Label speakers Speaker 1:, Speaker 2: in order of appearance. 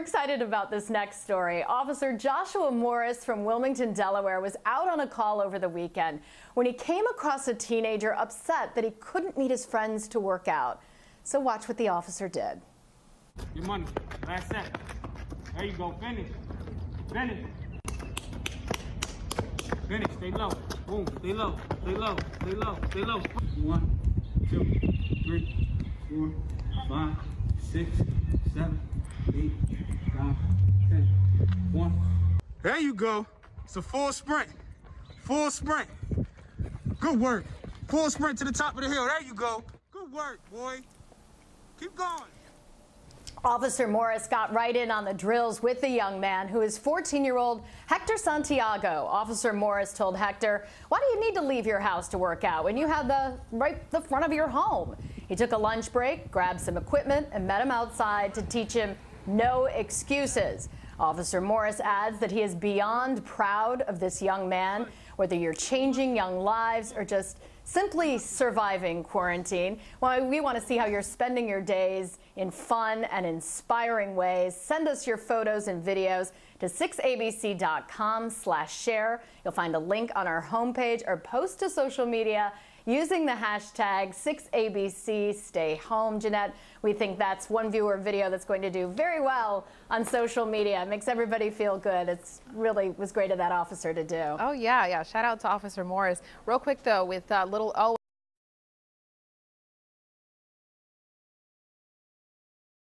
Speaker 1: excited about this next story. Officer Joshua Morris from Wilmington, Delaware was out on a call over the weekend when he came across a teenager upset that he couldn't meet his friends to work out. So watch what the officer did.
Speaker 2: Your money. Last set. There you go. Finish. Finish. Finish. Stay low. Boom. Stay low. Stay low. Stay low. Stay low. One, two, three, four, five, six, seven, There you go. It's a full sprint. Full sprint. Good work. Full sprint to the top of the hill. There you go. Good work, boy. Keep going.
Speaker 1: Officer Morris got right in on the drills with the young man who is 14 year old Hector Santiago. Officer Morris told Hector, Why do you need to leave your house to work out when you have the right the front of your home? He took a lunch break, grabbed some equipment, and met him outside to teach him no excuses. Officer Morris adds that he is beyond proud of this young man, whether you're changing young lives or just simply surviving quarantine. Well, we want to see how you're spending your days in fun and inspiring ways. Send us your photos and videos to 6abc.com slash share. You'll find a link on our homepage or post to social media using the hashtag 6ABC Stay Home. Jeanette, we think that's one viewer video that's going to do very well on social media. It makes everybody feel good. It's really was great of that officer to do.
Speaker 3: Oh, yeah, yeah. Shout out to Officer Morris. Real quick, though, with uh, little O.